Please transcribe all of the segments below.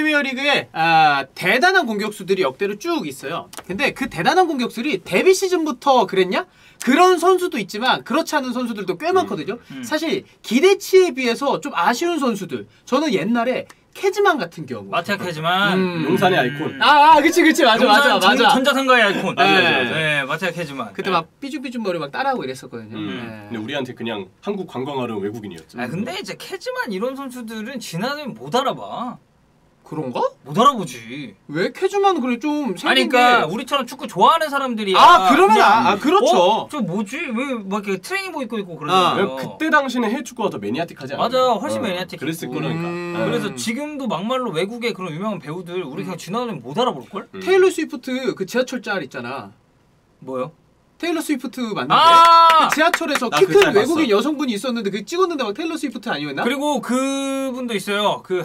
프리미어리그에 아, 대단한 공격수들이 역대로 쭉 있어요. 근데 그 대단한 공격수들이 데뷔 시즌부터 그랬냐? 그런 선수도 있지만 그렇지 않은 선수들도 꽤 많거든요. 음. 사실 기대치에 비해서 좀 아쉬운 선수들. 저는 옛날에 캐즈만 같은 경우. 마티아케지만 음. 용산의 아이콘. 아, 아, 그치, 그치, 맞아, 맞아, 용산 전- 맞아. 전자상가의 아이콘. 네. 네, 마티아케지만. 그때 막 삐죽삐죽 머리 막 따라하고 이랬었거든요. 음. 네. 근데 우리한테 그냥 한국 관광하러 외국인이었죠. 아 근데 이제 케즈만 이런 선수들은 지나면 못 알아봐. 그런가? 못 알아보지. 왜 케즈만 그래 좀 아니 생긴 그러니까 게... 우리처럼 축구 좋아하는 사람들이 아, 그러면 아, 아, 그렇죠. 어? 저 뭐지? 왜 막 이렇게 트레이닝복 입고 있고 그러잖아요. 왜 그때 당시는 해외 축구가 더 매니아틱하지 않아요? 맞아, 훨씬 매니아틱했고. 그랬을 거니까. 음. 아. 그래서 지금도 막말로 외국의 그런 유명한 배우들 우리 그냥 지나가면 못 알아볼 걸? 음. 테일러 스위프트 그 지하철 짤 있잖아. 뭐요? 테일러 스위프트 맞는데 아! 그 지하철에서 막 키 큰 외국인 봤어. 여성분이 있었는데 그 찍었는데 막 테일러 스위프트 아니었나? 그리고 그분도 있어요. 그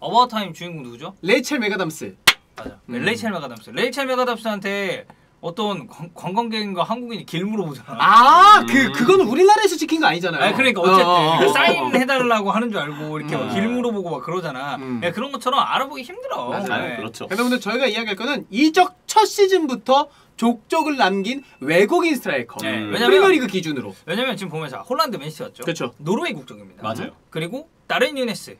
About Time 주인공 누구죠? 레이첼 맥아담스. 맞아. 음. 레이첼 맥아담스. 레이첼 맥아담스한테 어떤 관, 관광객인가 한국인이 길 물어보잖아. 아, 그 음. 그거는 우리나라에서 찍힌 거 아니잖아요. 아니 그러니까 어쨌든 어, 어, 어. 사인 해달라고 하는 줄 알고 이렇게 음. 막 길 물어보고 막 그러잖아. 음. 야, 그런 것처럼 알아보기 힘들어. 맞아요. 네. 그렇죠. 오늘 저희가 이야기할 거는 이적 첫 시즌부터 족적을 남긴 외국인 스트라이커. 네, 음. 왜냐면 프리미어리그 기준으로. 왜냐면 지금 보면 자 홀란드 맨시티 왔죠. 그렇죠. 노르웨이 국적입니다. 맞아요. 그리고 다르윈 누녜스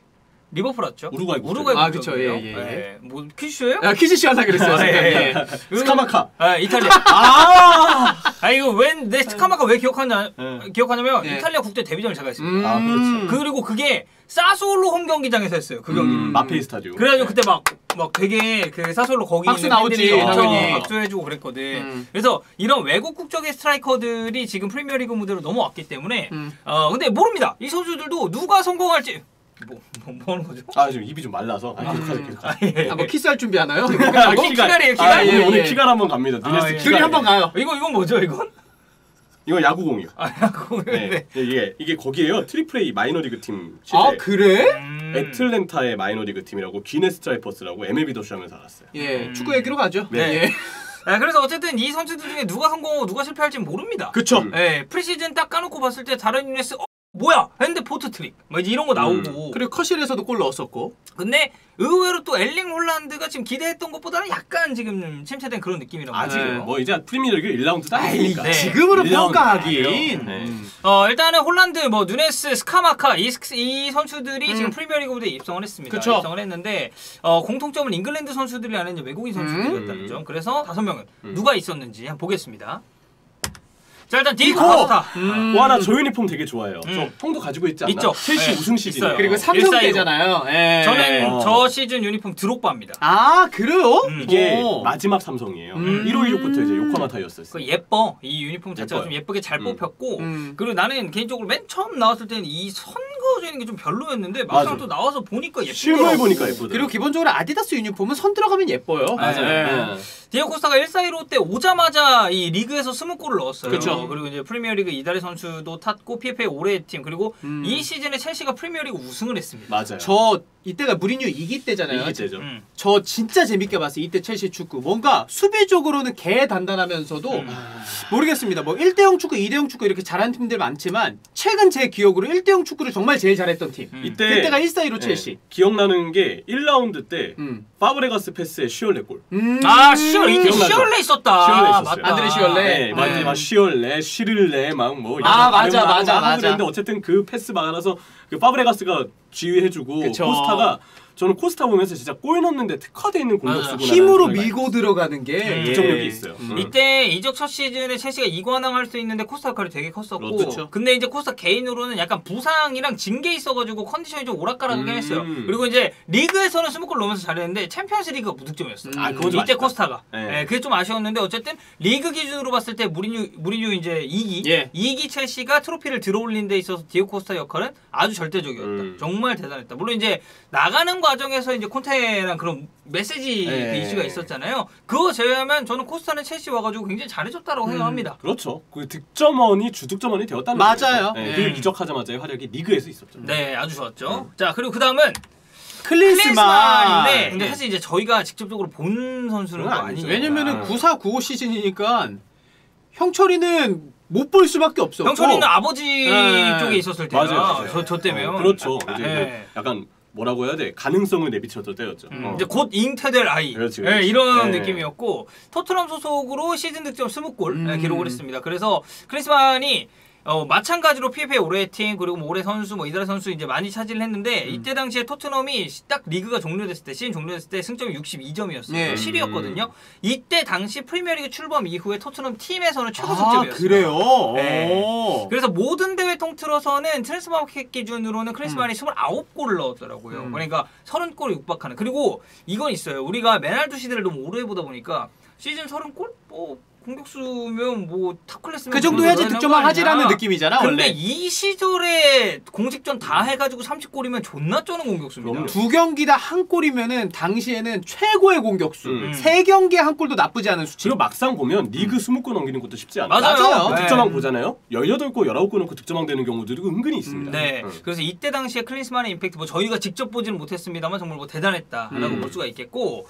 리버풀 왔죠. 우루과이 국적. 우루과이 아, 국적이에요. 그쵸. 예, 예, 예. 네. 뭐 퀴즈예요? 아, 퀴즈쇼 하나 그랬어요. 아, 예, 예. 예. 그리고- 스카마카. 아 이탈리아. 아! 아 이거 왜 내 스카마카 왜 기억하냐? 네. 기억하냐면 예. 이탈리아 국대 데뷔전을 제가 했습니다. 아, 그렇죠. 그리고 그게 사수올로 홈 경기장에서 했어요. 그 경기. 음, 마페이 스타디움. 그래가지고 그때 막, 막 되게 그 사수올로 거기 박수 나오지, 당연히. 박수해주고 그랬거든. 음. 그래서 이런 외국 국적의 스트라이커들이 지금 프리미어리그 무대로 넘어왔기 때문에 음. 어 근데 모릅니다. 이 선수들도 누가 성공할지 뭐, 뭐, 뭐 하는 거죠? 아 지금 입이 좀 말라서. 아, 기억하자. 예. 아, 뭐 키스할 준비 하나요? 아, 키- 키갈이에요, 키갈. 아, 오늘, 예, 오늘 예. 키갈 한번 갑니다. 아, 예. 둘이 한번 가요. 이거 이건 뭐죠 이건? 이거 야구공이요. 아 그거 네. 네. 이게 이게 거기에요. triple A 마이너리그 팀 실제. 아, 그래? 음. 애틀랜타의 마이너리그 팀이라고 귀넷 스트라이퍼스라고 MLB The Show 하면서 알았어요. 예, 음. 축구 얘기로 가죠. 네. 예. 아, 그래서 어쨌든 이 선수들 중에 누가 성공하고 누가 실패할지 모릅니다. 그쵸. 음. 예, 프리시즌 딱 까놓고 봤을 때 다르윈 누녜스 어 뭐야 했는데 포트 트릭 뭐 이제 이런 거 나오고 그리고 커실에서도 골 넣었었고. 근데 의외로 또 엘링 홀란드가 지금 기대했던 것보다는 약간 지금 침체된 그런 느낌이라고 아직 봐요. 뭐 이제 프리미어리그 1라운드도 아니니까. 네. 지금으로 라운드 평가하긴. 아니에요. 네. 음. 어 일단은 홀란드 뭐 누녜스 스카마카 이, 스- 이 선수들이 음. 지금 프리미어리그 무대에 입성을 했습니다. 그쵸. 입성을 했는데 어, 공통점은 잉글랜드 선수들이 아닌 외국인 선수들이었다는 음. 점. 그래서 다섯 명은 음. 누가 있었는지 한번 보겠습니다. 자 일단 디에고! 코스타 음. 와나 저 유니폼 되게 좋아해요. 음. 저 형도 가지고 있지 않나? 있죠. 첼시 네. 우승 시즌. 있어요. 그리고 어, 삼성 1415. 때잖아요. 예. 저는 어. 저 시즌 유니폼 드록바입니다. 아, 그래요? 음. 이게 오. 마지막 삼성이에요. 음. 1516부터 이제 요코하마 타이어였어요. 그 예뻐 이 유니폼 자체가 예뻐요. 좀 예쁘게 잘 음. 뽑혔고 음. 그리고 나는 개인적으로 맨 처음 나왔을 때는 이 선 거져 있는 게 좀 별로였는데 막상 맞아. 또 나와서 보니까 예쁘더라고. 실물 보니까 예쁘더라고요. 그리고 기본적으로 아디다스 유니폼은 선 들어가면 예뻐요. 맞아요. 예. 네. 디에고 코스타가 142로 때 오자마자 이 리그에서 20골을 넣었어요. 그쵸. 그리고 이제 프리미어리그 이달의 선수도 탔고 PFA 올해의 팀 그리고 음. 이 시즌에 첼시가 프리미어리그 우승을 했습니다. 맞아요. 저 이때가 무리뉴 2기 때잖아요. 이게 제죠. 음. 저 진짜 재밌게 봤어요. 이때 첼시 축구. 뭔가 수비적으로는 개 단단하면서도 음. 모르겠습니다. 뭐 1대0 축구, 2대0 축구 이렇게 잘하는 팀들 많지만 최근 제 기억으로 1대0 축구를 정말 제일 잘했던 팀. 음. 이때 그때가 1-4-2로 네, 첼시. 기억나는 게 1라운드 때 음. 파브레가스 패스에 쉬를레 골. 음. 아 쉬를레 이때? 쉬를레 있었다. 쉬를레 있었어요. 안드레 쉬를레. 네, 맞 네. 막 쉬를레, 쉬를레 막 뭐 아, 맞아, 맞아, 맞아. 그랬는데 어쨌든 그 패스 막아놔서 그 파브레가스가 지휘해주고 그쵸. 코스타가 저는 코스타 보면서 진짜 골 넣는데 특화돼 있는 맞아요. 공격수구나. 힘으로 밀고 들어가는 게 음. 부정력이 있어요. 음. 이때 이적 첫 시즌에 첼시가 이관왕 할 수 있는데 코스타 역할이 되게 컸었고 그렇죠. 근데 이제 코스타 개인으로는 약간 부상이랑 징계 있어가지고 컨디션이 좀 오락가락하긴 음. 했어요. 그리고 이제 리그에서는 20골 넣으면서 잘했는데 챔피언스 리그가 무득점이었어요. 음. 아, 이때 아쉽다. 코스타가. 네. 예, 그게 좀 아쉬웠는데 어쨌든 리그 기준으로 봤을 때 무리뉴 무리뉴 이제 2기 예. 2기 첼시가 트로피를 들어올린 데 있어서 디오 코스타 역할은 아주 절대적이었다. 음. 정말 대단했다. 물론 이제 나가는 과정에서 이제 콘테랑 그런 메시지 그 예. 이슈가 있었잖아요. 그거 제외하면 저는 코스타는 첼시 와가지고 굉장히 잘해줬다고 음. 생각합니다. 그렇죠. 그 득점원이 주득점원이 되었다는 맞아요. 네, 예. 그 이적하자마자의 활약이 리그에서 있었죠. 네, 아주 좋았죠. 자, 그리고 그 다음은 클린스만. 클린스만인데, 근데 네. 사실 이제 저희가 직접적으로 본 선수는 아니죠. 왜냐면은 아. 94, 95 시즌이니까 형철이는 못 볼 수밖에 없어. 형철이는 아버지 네. 쪽에 있었을 때라 맞아요, 맞아요. 저, 저 때문에요. 어, 그렇죠. 아, 이제 네. 뭐 약간 뭐라고 해야 돼 가능성을 내비쳤던 때였죠. 음, 어. 이제 곧 잉태될 아이 그렇지, 예, 그렇지. 이런 네. 느낌이었고 토트넘 소속으로 시즌 득점 20골 음. 예, 기록을 했습니다. 그래서 크리스만이 어, 마찬가지로 PFA 올해 팀 그리고 뭐 올해 선수 뭐 이달의 선수 이제 많이 차지를 했는데 음. 이때 당시에 토트넘이 딱 리그가 종료됐을 때 시즌 종료됐을 때 승점이 62점이었어요. 네. 7위였거든요. 이때 당시 프리미어리그 출범 이후에 토트넘 팀에서는 최고 아 승점이었어요. 그래요. 네. 오. 그래서 모든 대회 통틀어서는 트랜스퍼마켓 기준으로는 클린스만이 29골을 넣었더라고요. 음. 그러니까 30골에 육박하는. 그리고 이건 있어요. 우리가 메날두 시대를 너무 오래 보다 보니까 시즌 30골? 뭐 공격수면 뭐 top class면 그 정도 해야지 득점왕 하지라는 느낌이잖아 근데 원래. 이 시절에 공식전 다 해가지고 30골이면 존나 쩌는 공격수입니다. 그럼요. 두 경기 다 한 골이면은 당시에는 최고의 공격수. 음. 세 경기에 한 골도 나쁘지 않은 수치. 그리고 막상 보면 리그 20골 넘기는 것도 쉽지 않아요. 음. 맞아요. 맞아요. 네. 득점왕 보잖아요. 18골, 19골 넣고 득점왕 되는 경우들이 은근히 있습니다. 네. 응. 그래서 이때 당시에 클린스만의 임팩트 뭐 저희가 직접 보지는 못했습니다만 정말 뭐 대단했다라고 음. 볼 수가 있겠고.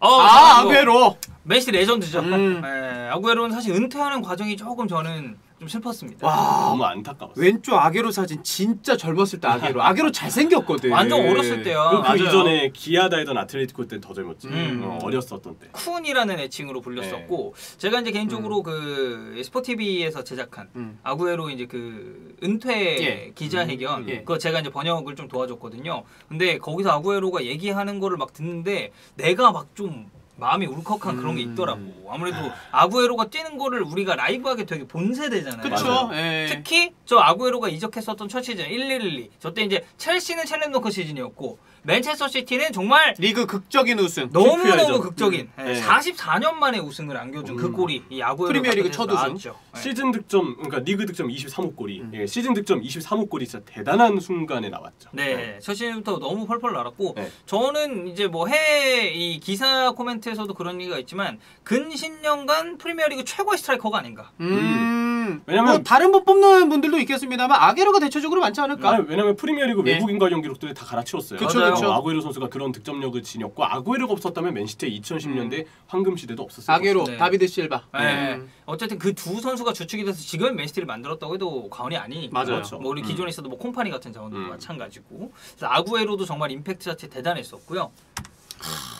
어, 아뭐 아베로. 메시 레전드죠. 음. 예, 아구에로는 사실 은퇴하는 과정이 조금 저는 좀 슬펐습니다. 와 너무 안타까웠어요. 왼쪽 아게로 사진 진짜 젊었을 때 아게로. 아게로 잘생겼거든. 완전 어렸을 때야. 그리고 그 맞아요. 이전에 기아다이던 아틀레티코 때는 더 젊었지. 음. 어, 어렸었던 때. 쿤이라는 애칭으로 불렸었고 제가 이제 개인적으로 그 스포티비에서 제작한 음. 아구에로 이제 그 은퇴 예. 기자회견 음, 예. 그거 제가 이제 번역을 좀 도와줬거든요. 근데 거기서 아구에로가 얘기하는 거를 막 듣는데 내가 막좀 마음이 울컥한 그런 게 음. 있더라고. 아무래도 아구에로가 뛰는 거를 우리가 라이브하게 되게 본 세대잖아요. 그쵸. 맞아요. 예. 특히 저 아구에로가 이적했었던 첫 시즌 1112. 저때 이제 첼시는 챌린더커 시즌이었고 맨체스터 시티는 정말 리그 극적인 우승. 너무너무. 극적인 음. 예, 네. 44년 만에 우승을 안겨준 그 음. 골이 이 아구에로 프리미어리그 첫 우승. 네. 시즌 득점, 그러니까 리그 득점 23호 골이, 음. 예, 시즌 득점 23호 골이 진짜 대단한 순간에 나왔죠. 네, 첫 시즌부터 너무 펄펄 날았고 네. 저는 이제 뭐 해외 이 기사 코멘트에서도 그런 얘기가 있지만 근 10년간 프리미어리그 최고의 스트라이커가 아닌가. 음. 왜냐면- 뭐 다른 분 뽑는 분들도 있겠습니다만 아게로가 대체적으로 많지 않을까? 아, 왜냐면 프리미어리그 예. 외국인 관련 기록들을 다 갈아치웠어요. 그쵸, 맞아요. 그쵸. 어, 아구에로 선수가 그런 득점력을 지녔고 아구에로가 없었다면 맨시티의 2010년대 황금 시대도 없었을 아게로, 네. 다비드 실바. 네. 음. 어쨌든 그 두 선수가 주축이 돼서 지금 맨시티를 만들었다고 해도 과언이 아니니까. 맞아요. 그렇죠. 뭐 우리 음. 기존에 있어도 뭐 콤파니 같은 자원도 음. 마찬가지고. 그래서 아구에로도 정말 임팩트 자체 대단했었고요.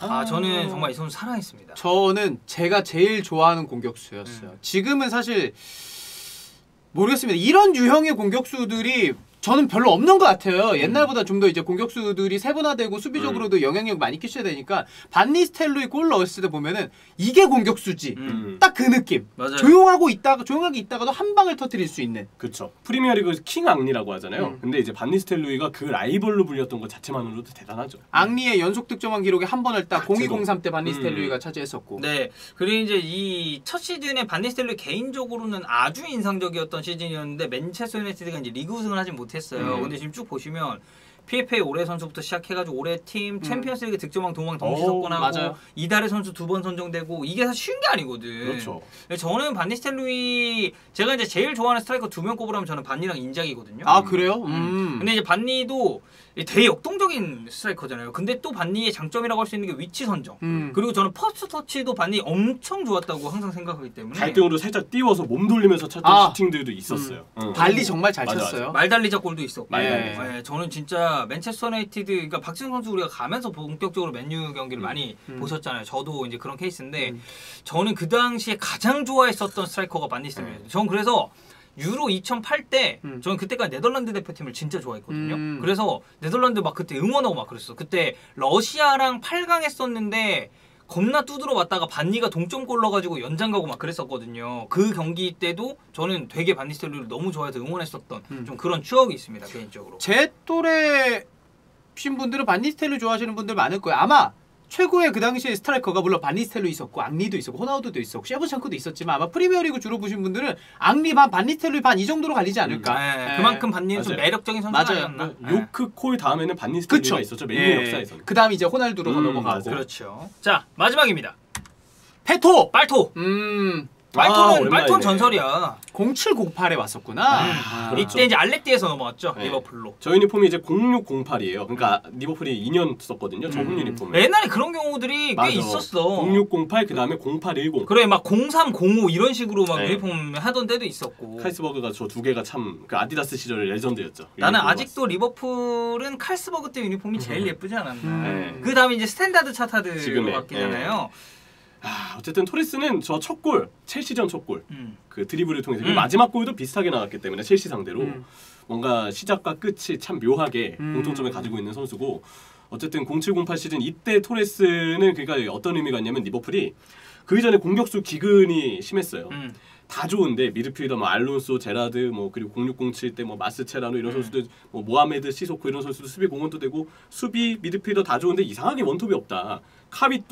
아, 저는 정말 이 선수 사랑했습니다. 저는 제가 제일 좋아하는 공격수였어요. 음. 지금은 사실 모르겠습니다. 이런 유형의 공격수들이 저는 별로 없는 것 같아요. 옛날보다 좀 더 이제 공격수들이 세분화되고 수비적으로도 영향력 많이 끼쳐야 되니까 반니스텔로이 골 넣었을 때 보면은 이게 공격수지. 음. 음. 딱그 느낌. 맞아요. 조용하고 있다가 조용하게 있다가도 한 방을 터뜨릴 수 있는. 그쵸. 프리미어리그 킹 앙리라고 하잖아요. 음. 근데 이제 반니스텔루이가 그 라이벌로 불렸던 것 자체만으로도 대단하죠. 앙리의 연속 득점왕 기록에 한 번을 딱 제거. 0203 때 반니스텔로이가 음. 차지했었고. 네. 그리고 이제 이 첫 시즌에 반니스텔로이 개인적으로는 아주 인상적이었던 시즌이었는데 맨체스터 유나이티드가 이제 리그 우승을 하진 못 했어요. 음. 근데 지금 쭉 보시면 PFA 올해 선수부터 시작해가지고 올해 팀 챔피언스리그 득점왕 동왕 동시 오, 석권하고 음. 이달의 선수 두 번 선정되고 이게 사실 쉬운 게 아니거든. 그렇죠. 저는 반니스텔로이 제가 이제 제일 좋아하는 스트라이커 두 명 꼽으라면 저는 반니랑 인자기거든요. 아 그래요? 음. 음. 근데 이제 반니도 되게 역동적인 스트라이커잖아요. 근데 또 반니의 장점이라고 할 수 있는 게 위치 선정. 음. 그리고 저는 first touch도 반니 엄청 좋았다고 항상 생각하기 때문에 갈등으로 살짝 띄워서 몸 돌리면서 쳤던 아. 슈팅들도 있었어요. 응. 발리 정말 잘 맞아, 쳤어요. 말달리자 골도 있었고. 네. 네, 저는 진짜 맨체스터 유나이티드 그러니까 박지성 선수 우리가 가면서 본격적으로 맨유 경기를 많이 음. 보셨잖아요. 저도 이제 그런 케이스인데 음. 저는 그 당시에 가장 좋아했었던 스트라이커가 반니스입니다. 저는 그래서 유로 2008 때 음. 저는 그때까지 네덜란드 대표팀을 진짜 좋아했거든요. 음. 그래서 네덜란드 막 그때 응원하고 막 그랬어. 그때 러시아랑 8강 했었는데 겁나 두드러 왔다가 반니가 동점골 넣어가지고 연장 가고 막 그랬었거든요. 그 경기 때도 저는 되게 반니스텔로를 너무 좋아해서 응원했었던 음. 좀 그런 추억이 있습니다 개인적으로. 제 또래 신 분들은 반니스텔로 좋아하시는 분들 많을 거예요. 아마 최고의 그 당시에 스트라이커가 물론 반니스텔로 있었고 앙리도 있었고 호나우드도 있었고 셰브창크도 있었지만 아마 프리미어리그 주로 보신 분들은 앙리 반 반니스텔로 반 이 정도로 갈리지 않을까. 네, 예. 그만큼 반니는 좀. 매력적인 선수가. 아니었나. 그 요크 콜 다음에는 반니스텔루이가 그쵸. 있었죠. 맨유 예. 역사에서는. 그다음 이제 호날두로 음, 넘어가고. 맞아요. 그렇죠. 자 마지막입니다. 페토. 빨토. 음. 빨토는 오랜만이네. 말톤 전설이야. 0708에 왔었구나. 아, 그렇죠. 이때 이제 알레띠에서 넘어왔죠 네. 리버풀로. 저 유니폼이 이제 0608이에요. 그러니까 리버풀이 2년 썼거든요. 저 홈 음. 유니폼. 옛날에 그런 경우들이 맞아. 꽤 있었어. 0608 그다음에 0810. 그래 막 0305 이런 식으로 막 네. 유니폼 하던 때도 있었고. 칼스버그가 저 두 개가 참 그 아디다스 시절의 레전드였죠. 나는 아직도 리버풀은 칼스버그 때 유니폼이 제일 예쁘지 않았나. 음. 네. 그 다음에 이제 스탠다드 차타드로 지금의, 바뀌잖아요. 아, 어쨌든 토레스는 저 첫 골, 첼시전 첫 골. 음. 그 드리블을 통해서 그 음. 마지막 골도 비슷하게 나갔기 때문에 첼시 상대로 음. 뭔가 시작과 끝이 참 묘하게 음. 공통점을 가지고 있는 선수고 어쨌든 0708 시즌 이때 토레스는 그러니까 어떤 의미가 있냐면 리버풀이 그 이전에 공격수 기근이 심했어요. 음. 다 좋은데 미드필더 뭐 알론소, 제라드 뭐 그리고 0607 때 뭐 마스체라노 이런 음. 선수들 뭐 모하메드, 시소코 이런 선수들 수비 공헌도 되고 수비 미드필더 다 좋은데 이상하게 원톱이 없다.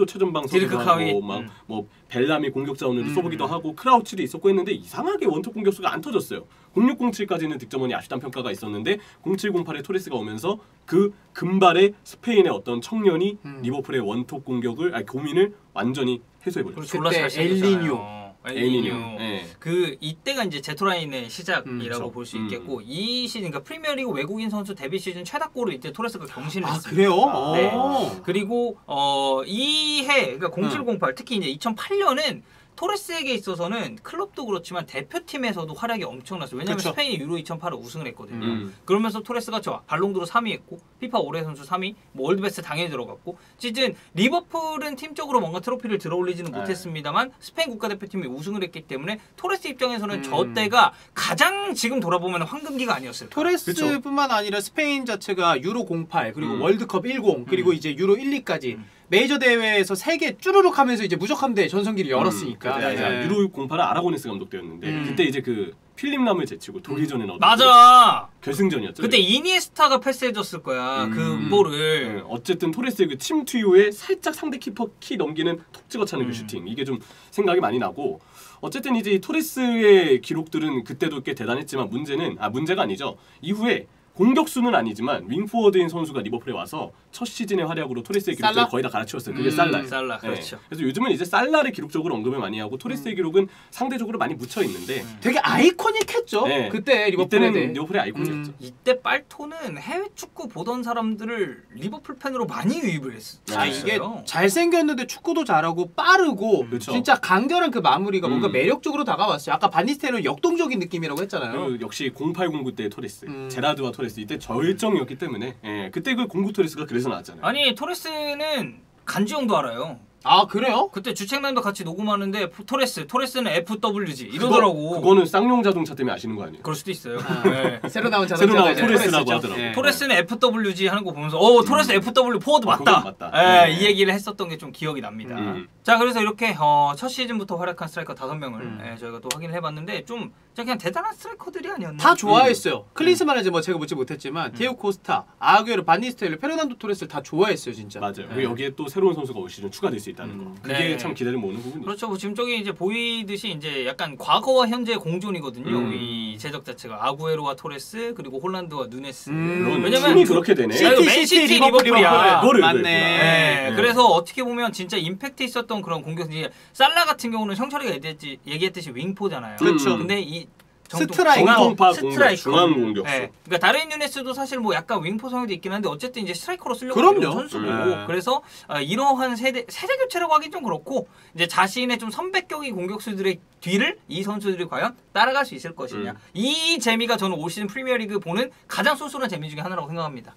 최전방 디르크 선수도 카윗. 하고 음. 막 뭐 벨라미 공격 자원으로 음. 써보기도 하고 크라우치도 있었고 했는데 이상하게 원톱 공격수가 안 터졌어요. 0607까지는 득점원이 아쉽다는 평가가 있었는데 0708에 토레스가 오면서 그 금발의 스페인의 어떤 청년이 음. 리버풀의 원톱 공격을 아니 고민을 완전히. 그리고 졸라 그때 잘 엘니뇨. 엘니뇨. 예. 그 이때가 이제 제토라인의 시작이라고 음, 그쵸. 볼 수 음. 있겠고 이 시즌 그러니까 프리미어리그 외국인 선수 데뷔 시즌 최다 골을 이때 토레스가 경신을 아 했어요. 그래요? 네. 오. 그리고 어, 이해 그러니까 0708 특히 이제 2008년은 토레스에게 있어서는 클럽도 그렇지만 대표팀에서도 활약이 엄청났어요. 왜냐하면 그쵸. 스페인이 유로 2008을 우승을 했거든요. 음. 그러면서 토레스가 저 발롱도르 3위 했고 피파 올해 선수 3위, 뭐 월드베스트 당연히 들어갔고 시즌 리버풀은 팀적으로 뭔가 트로피를 들어올리지는 네. 못했습니다만 스페인 국가대표팀이 우승을 했기 때문에 토레스 입장에서는 음. 저 때가 가장 지금 돌아보면 황금기가 아니었을까. 토레스뿐만 아니라 스페인 자체가 유로 08 그리고 음. 월드컵 10 그리고 이제 유로 1, 2까지 음. 메이저 대회에서 세 개 쭈루룩 하면서 이제 무적함대 전성기를 열었으니까. 그때 아니라 네. 유로 08은 아라고네스 감독 때였는데 음. 그때 이제 그 필립 람을 제치고 독일전에 넣었던 맞아. 결승전이었죠. 그때 이니에스타가 패스해줬을 거야 음. 그 볼을. 네, 어쨌든 토레스의 그 침투 후에 살짝 상대 키퍼 키 넘기는 톡 찍어 차는 음. 그 슈팅 이게 좀 생각이 많이 나고 어쨌든 이제 이 토레스의 기록들은 그때도 꽤 대단했지만 문제는 아 문제가 아니죠 이후에 공격수는 아니지만 윙포워드인 선수가 리버풀에 와서 첫 시즌의 활약으로 토레스의 기록을 살라? 거의 다 갈아치웠어요. 그게 음, 살라예요. 살라 네. 그렇죠. 그래서 요즘은 이제 살라를 기록적으로 언급을 많이 하고 토레스의 기록은 상대적으로 많이 묻혀 있는데 음. 되게 iconic했죠. 네. 그때 리버풀에. 이때는 리버풀의 아이콘이었죠. 이때 빨토는 해외 축구 보던 사람들을 리버풀 팬으로 많이 유입을 했, 아, 아, 했어요. 이게 잘생겼는데 축구도 잘하고 빠르고 그렇죠. 진짜 간결한 그 마무리가 뭔가 음. 매력적으로 다가왔어요. 아까 반니스테는 역동적인 느낌이라고 했잖아요. 그 역시 0809 때의 토레스, 음. 제라드와 토레스 이때 절정이었기 때문에 예, 그때 그 공구 토레스가 그래서 나왔잖아요. 아니 토레스는 간지형도 알아요. 아 그래요? 그때 주책남도 같이 녹음하는데 토레스, 토레스는 FWG 그거- 이러더라고. 그거 는 쌍용 자동차 때문에 아시는 거 아니에요? 그럴 수도 있어요. 아. 네. 새로 나온 새로 자동차가 나온 토레스라고 토레스죠. 하더라고요. 예. 토레스는 FWG 하는 거 보면서 어 토레스 FW 포워드 아, 맞다. 맞다. 예, 네. 이 얘기를 했었던 게 좀 기억이 납니다. 음. 자 그래서 이렇게 어, 첫 시즌부터 활약한 스트라이커 다섯 명을 음. 예, 저희가 또 확인을 해봤는데 좀 진짜 그냥 대단한 스트라이커들이 아니었나? 다 좋아했어요. 클린스만은 이제 뭐 제가 묻지 못했지만 디에고 코스타, 아구에로, 반니스텔, 페르난도 토레스 다 좋아했어요 진짜. 맞아요. 예. 그리고 여기에 또 새로운 선수가 올 시즌 추가될 수 있다는 음. 거. 그게 네. 참 기대를 모으는 부분이죠. 그렇죠. 뭐 지금 저기 이제 보이듯이 이제 약간 과거와 현재의 공존이거든요. 음. 이 제작 자체가 아구에로와 토레스 그리고 홀란드와 누네스. 음. 왜냐면 팀이 그렇게 되네. 시- 이거 맨시티, 리버풀이야. 맞네. 네, 네. 그래서 어떻게 보면 진짜 임팩트 있었던 그런 공격. 이제 살라 같은 경우는 형철이가 얘기했지, 얘기했듯이 윙포잖아요. 그렇죠. 근데 이 공격, 스트라이커. 중앙 공격수. 네. 그러니까 다른 누네스도 사실 뭐 약간 윙포 성향도 있긴 한데 어쨌든 이제 스트라이커로 쓰려고 그럼요. 하는 선수고 네. 그래서 어, 이러한 세대 세대 교체라고 하긴 좀 그렇고 이제 자신의 좀 선배격인 공격수들의 뒤를 이 선수들이 과연 따라갈 수 있을 것이냐 음. 이 재미가 저는 올 시즌 프리미어리그 보는 가장 쏠쏠한 재미 중에 하나라고 생각합니다.